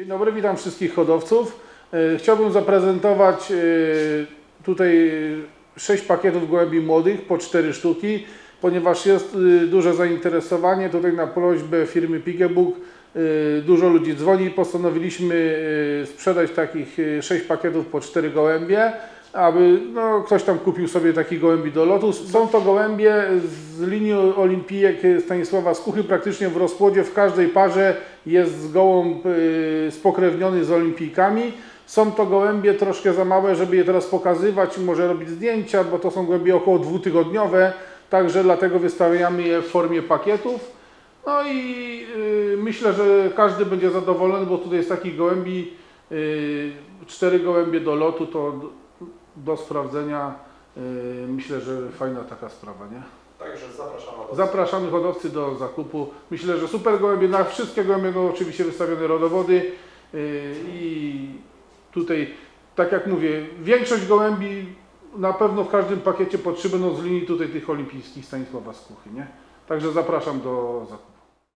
Dzień dobry, witam wszystkich hodowców. E, Chciałbym zaprezentować e, tutaj 6 pakietów gołębi młodych po 4 sztuki, ponieważ jest e, duże zainteresowanie. Tutaj na prośbę firmy Pigebook dużo ludzi dzwoni postanowiliśmy sprzedać takich 6 pakietów po 4 gołębie, aby no, ktoś tam kupił sobie taki gołębi do lotu. Są to gołębie z linii olimpijek Stanisława Skuchy, praktycznie w rozpłodzie w każdej parze jest gołąb y, spokrewniony z olimpijkami. Są to gołębie troszkę za małe, żeby je teraz pokazywać, może robić zdjęcia, bo to są gołębie około dwutygodniowe, także dlatego wystawiamy je w formie pakietów. No i y, myślę, że każdy będzie zadowolony, bo tutaj jest takich gołębi, y, cztery gołębie do lotu, to do, sprawdzenia. y, Myślę, że fajna taka sprawa, nie? Także zapraszamy do Zapraszamy hodowcy do zakupu. Myślę, że super gołębie, na wszystkie gołębie będą oczywiście wystawione rodowody yy, i tutaj, tak jak mówię, większość gołębi na pewno w każdym pakiecie po trzy będą z linii tutaj tych olimpijskich Stanisława Skuchy, nie? Także zapraszam do zakupu.